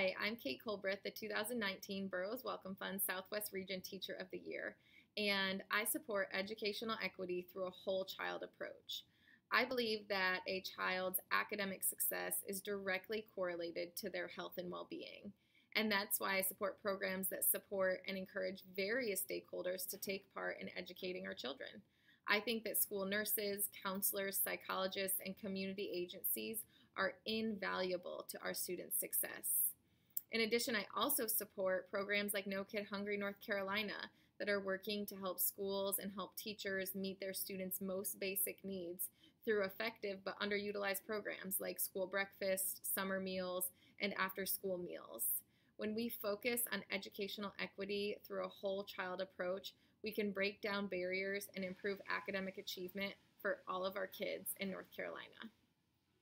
Hi, I'm Kate Culbreth, the 2019 Burroughs Wellcome Fund Southwest Region Teacher of the Year, and I support educational equity through a whole child approach. I believe that a child's academic success is directly correlated to their health and well being. And that's why I support programs that support and encourage various stakeholders to take part in educating our children. I think that school nurses, counselors, psychologists, and community agencies are invaluable to our students' success. In addition, I also support programs like No Kid Hungry North Carolina that are working to help schools and help teachers meet their students' most basic needs through effective but underutilized programs like school breakfast, summer meals, and after school meals. When we focus on educational equity through a whole child approach, we can break down barriers and improve academic achievement for all of our kids in North Carolina.